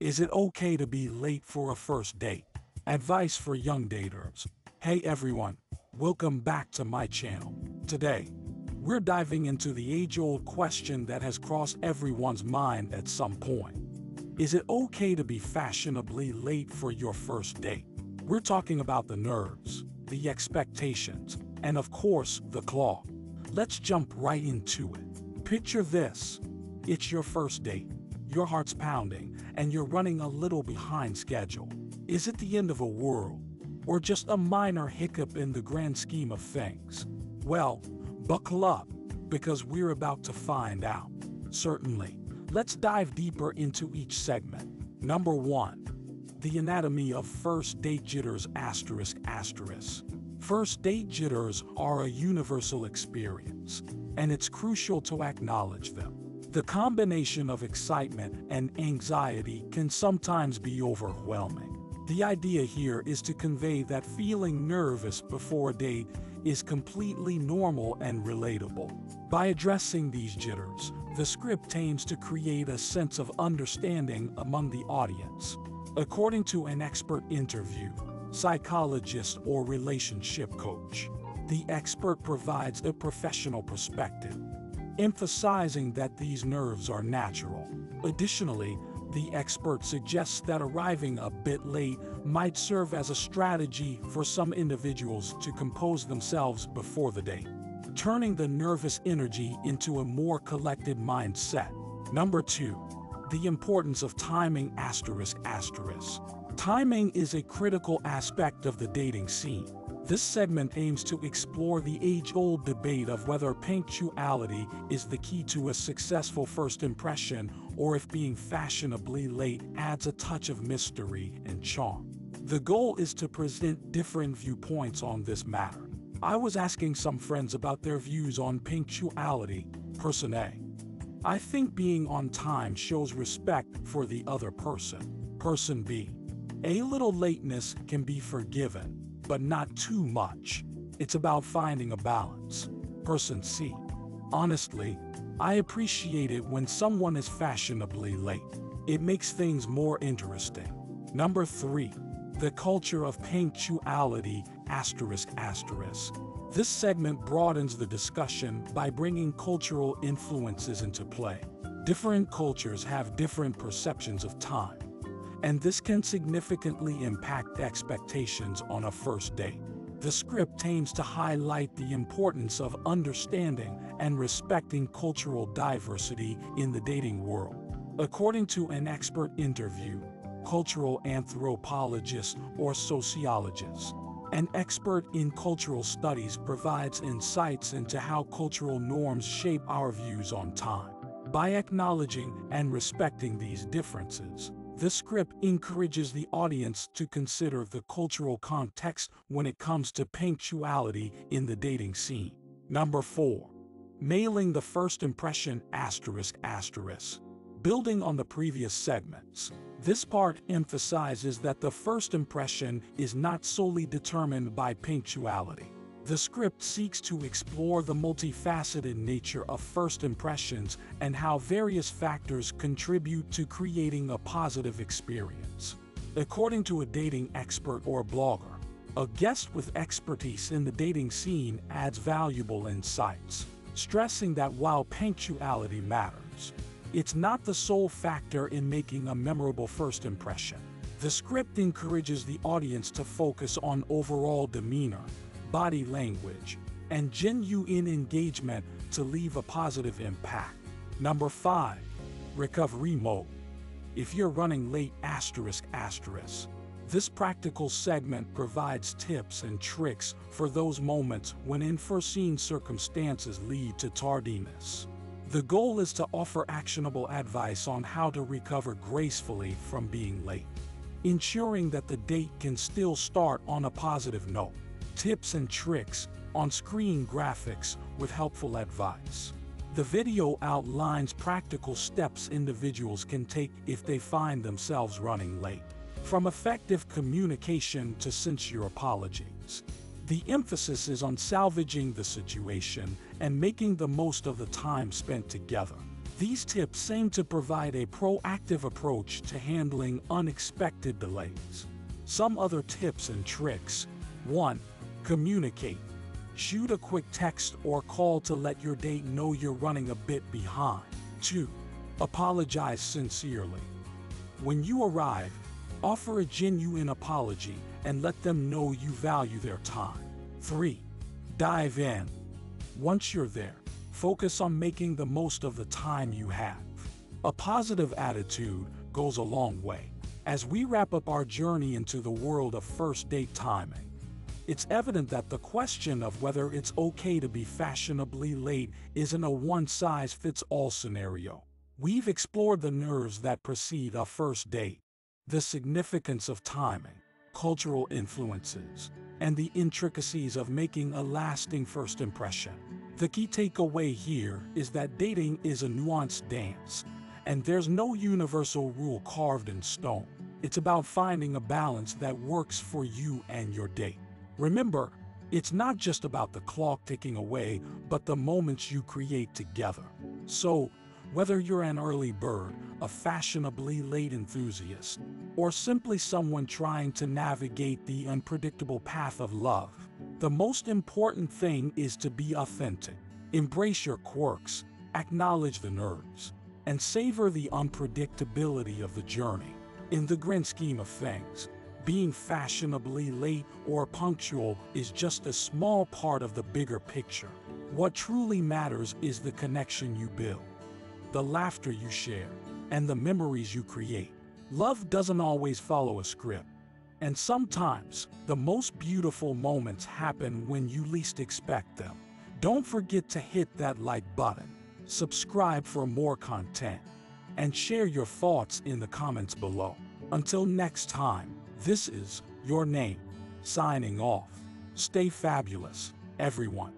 Is it okay to be late for a first date? Advice for young daters. Hey everyone, welcome back to my channel. Today, we're diving into the age-old question that has crossed everyone's mind at some point. Is it okay to be fashionably late for your first date? We're talking about the nerves, the expectations, and of course, the claw. Let's jump right into it. Picture this. It's your first date. Your heart's pounding, and you're running a little behind schedule. Is it the end of a world? Or just a minor hiccup in the grand scheme of things? Well, buckle up, because we're about to find out. Certainly. Let's dive deeper into each segment. Number 1. The anatomy of first date jitters asterisk asterisk. First date jitters are a universal experience, and it's crucial to acknowledge them. The combination of excitement and anxiety can sometimes be overwhelming. The idea here is to convey that feeling nervous before a date is completely normal and relatable. By addressing these jitters, the script aims to create a sense of understanding among the audience. According to an expert interview, psychologist or relationship coach, the expert provides a professional perspective emphasizing that these nerves are natural. Additionally, the expert suggests that arriving a bit late might serve as a strategy for some individuals to compose themselves before the date, turning the nervous energy into a more collected mindset. Number 2. The importance of timing asterisk asterisk. Timing is a critical aspect of the dating scene. This segment aims to explore the age-old debate of whether punctuality is the key to a successful first impression or if being fashionably late adds a touch of mystery and charm. The goal is to present different viewpoints on this matter. I was asking some friends about their views on punctuality, person A. I think being on time shows respect for the other person, person B. A little lateness can be forgiven, but not too much. It's about finding a balance. Person C. Honestly, I appreciate it when someone is fashionably late. It makes things more interesting. Number 3. The culture of punctuality asterisk asterisk. This segment broadens the discussion by bringing cultural influences into play. Different cultures have different perceptions of time and this can significantly impact expectations on a first date. The script aims to highlight the importance of understanding and respecting cultural diversity in the dating world. According to an expert interview, cultural anthropologist or sociologist, an expert in cultural studies provides insights into how cultural norms shape our views on time. By acknowledging and respecting these differences, the script encourages the audience to consider the cultural context when it comes to punctuality in the dating scene. Number 4. Mailing the first impression asterisk asterisk. Building on the previous segments, this part emphasizes that the first impression is not solely determined by punctuality. The script seeks to explore the multifaceted nature of first impressions and how various factors contribute to creating a positive experience. According to a dating expert or blogger, a guest with expertise in the dating scene adds valuable insights, stressing that while punctuality matters, it's not the sole factor in making a memorable first impression. The script encourages the audience to focus on overall demeanor, body language, and genuine engagement to leave a positive impact. Number 5. Recovery Mode. If you're running late asterisk asterisk, this practical segment provides tips and tricks for those moments when unforeseen circumstances lead to tardiness. The goal is to offer actionable advice on how to recover gracefully from being late, ensuring that the date can still start on a positive note tips and tricks, on-screen graphics with helpful advice. The video outlines practical steps individuals can take if they find themselves running late. From effective communication to sincere apologies. The emphasis is on salvaging the situation and making the most of the time spent together. These tips aim to provide a proactive approach to handling unexpected delays. Some other tips and tricks 1. Communicate. Shoot a quick text or call to let your date know you're running a bit behind. 2. Apologize sincerely. When you arrive, offer a genuine apology and let them know you value their time. 3. Dive in. Once you're there, focus on making the most of the time you have. A positive attitude goes a long way. As we wrap up our journey into the world of first date timing, it's evident that the question of whether it's okay to be fashionably late isn't a one-size-fits-all scenario. We've explored the nerves that precede a first date, the significance of timing, cultural influences, and the intricacies of making a lasting first impression. The key takeaway here is that dating is a nuanced dance, and there's no universal rule carved in stone. It's about finding a balance that works for you and your date. Remember, it's not just about the clock ticking away, but the moments you create together. So, whether you're an early bird, a fashionably late enthusiast, or simply someone trying to navigate the unpredictable path of love, the most important thing is to be authentic. Embrace your quirks, acknowledge the nerves, and savor the unpredictability of the journey. In the grand scheme of things, being fashionably late or punctual is just a small part of the bigger picture. What truly matters is the connection you build, the laughter you share, and the memories you create. Love doesn't always follow a script, and sometimes the most beautiful moments happen when you least expect them. Don't forget to hit that like button, subscribe for more content, and share your thoughts in the comments below. Until next time, this is your name, signing off. Stay fabulous, everyone.